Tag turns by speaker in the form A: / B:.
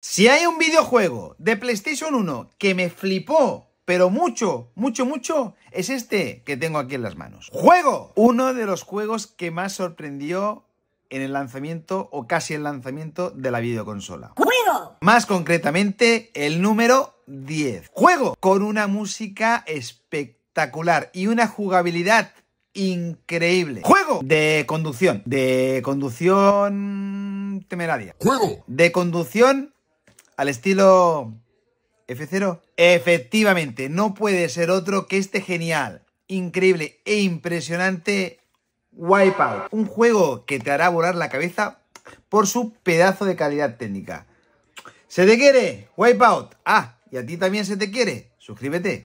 A: Si hay un videojuego de PlayStation 1 que me flipó, pero mucho, mucho, mucho, es este que tengo aquí en las manos. ¡Juego! Uno de los juegos que más sorprendió en el lanzamiento o casi el lanzamiento de la videoconsola.
B: ¡Juego!
A: Más concretamente, el número 10. Juego con una música espectacular y una jugabilidad increíble. Juego de conducción. De conducción temeraria.
B: ¡Juego!
A: De conducción al estilo F0. Efectivamente, no puede ser otro que este genial, increíble e impresionante Wipeout. Un juego que te hará volar la cabeza por su pedazo de calidad técnica. ¿Se te quiere? Wipeout. Ah, y a ti también se te quiere. Suscríbete.